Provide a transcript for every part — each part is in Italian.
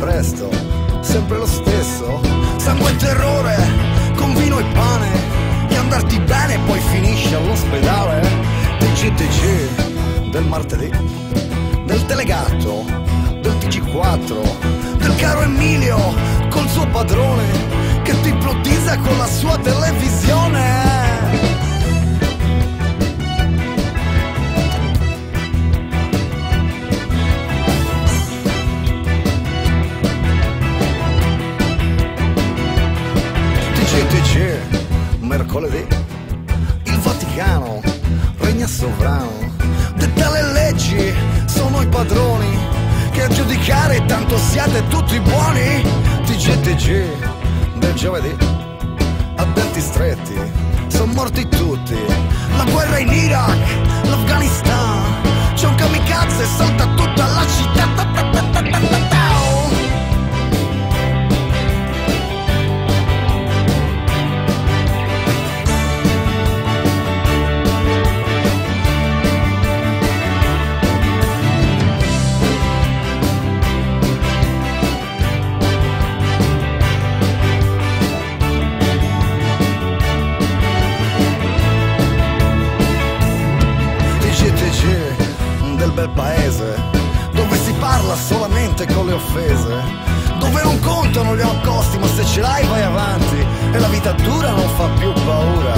resto sempre lo stesso. Sangue e terrore, con vino e pane, e andarti bene poi finisci all'ospedale. TGTG del martedì, del telegatto, del TG4, del caro Emilio col suo padrone che ti ipnotizza con la sua televisione. Mercoledì, il Vaticano regna sovrano, detta le leggi, sono i padroni, che a giudicare tanto siate tutti buoni. TGTG, del giovedì, a denti stretti, sono morti tutti, la guerra in Iraq, l'Afghanistan, c'è un kamikaze e bel paese dove si parla solamente con le offese dove non contano gli accosti ma se ce l'hai vai avanti e la vita dura non fa più paura.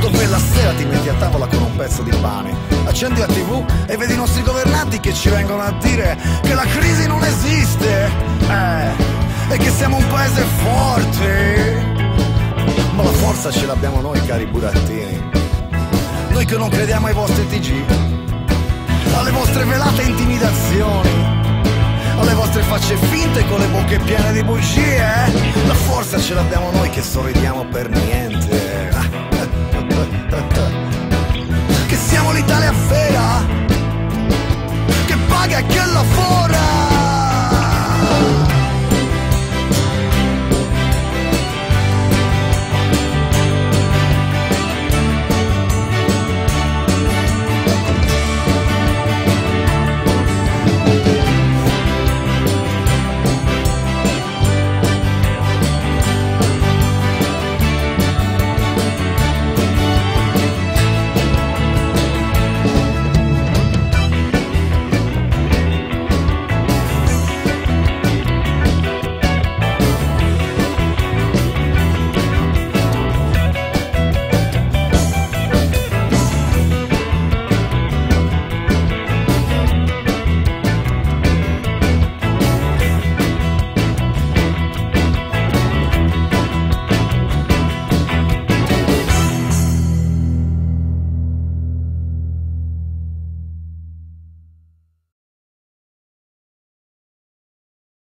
Dove la sera ti metti a tavola con un pezzo di pane accendi la tv e vedi i nostri governanti che ci vengono a dire che la crisi non esiste eh, e che siamo un paese forte. Ma la forza ce l'abbiamo noi cari burattini. Noi che non crediamo ai vostri TG, alle vostre velate intimidazioni, alle vostre facce finte con le bocche piene di bugie, eh? la forza ce l'abbiamo noi che sorridiamo per niente.